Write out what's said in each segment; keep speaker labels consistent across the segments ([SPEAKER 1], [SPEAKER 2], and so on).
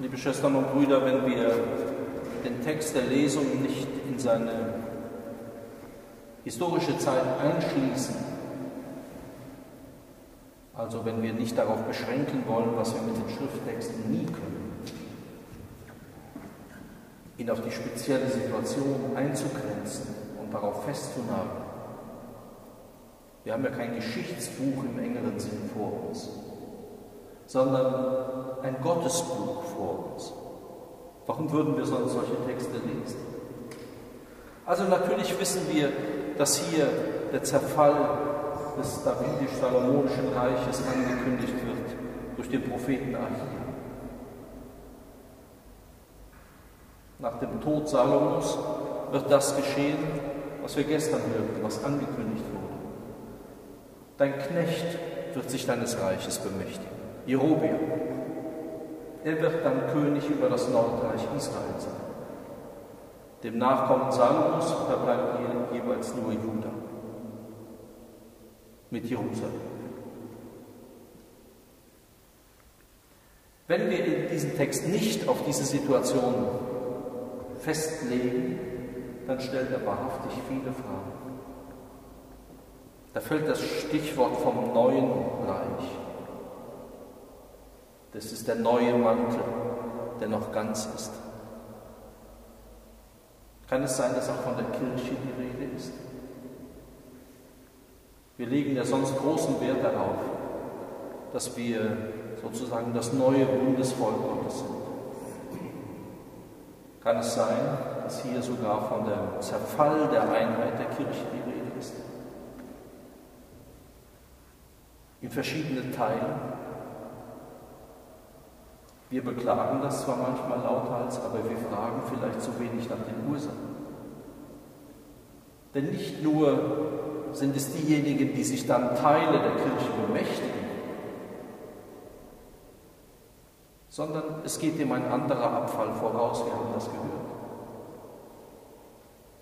[SPEAKER 1] Liebe Schwestern und Brüder, wenn wir den Text der Lesung nicht in seine historische Zeit einschließen, also wenn wir nicht darauf beschränken wollen, was wir mit den Schrifttexten nie können, ihn auf die spezielle Situation einzugrenzen und darauf festzunageln. Wir haben ja kein Geschichtsbuch im engeren Sinn vor uns, sondern ein Gottesbuch vor uns. Warum würden wir sonst solche Texte lesen? Also natürlich wissen wir, dass hier der Zerfall des davidisch-salomonischen Reiches angekündigt wird durch den Propheten Ahia. Nach dem Tod Salomos wird das geschehen, was wir gestern hörten, was angekündigt wurde. Dein Knecht wird sich deines Reiches bemächtigen. Jerobeam. Er wird dann König über das Nordreich Israel sein. Dem Nachkommen Salomos verbleibt jeweils nur Juda mit Jerusalem. Wenn wir in diesem Text nicht auf diese Situation festlegen, dann stellt er wahrhaftig viele Fragen. Da fällt das Stichwort vom neuen Reich. Das ist der neue Mantel, der noch ganz ist. Kann es sein, dass auch von der Kirche die Rede ist? Wir legen ja sonst großen Wert darauf, dass wir sozusagen das neue Bundesvolk Gottes sind. Kann es sein, dass hier sogar von dem Zerfall der Einheit der Kirche die Rede ist? In verschiedenen Teilen. Wir beklagen das zwar manchmal lauthals, aber wir fragen vielleicht zu wenig nach den Ursachen. Denn nicht nur sind es diejenigen, die sich dann Teile der Kirche bemächtigen, sondern es geht ihm ein anderer Abfall voraus, wir haben das gehört.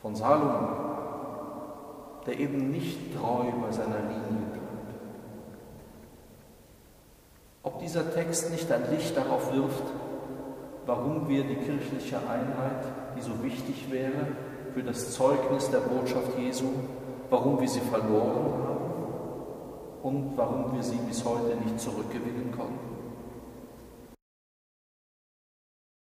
[SPEAKER 1] Von Salomon, der eben nicht treu bei seiner Linie dieser Text nicht ein Licht darauf wirft, warum wir die kirchliche Einheit, die so wichtig wäre für das Zeugnis der Botschaft Jesu, warum wir sie verloren haben und warum wir sie bis heute nicht zurückgewinnen konnten?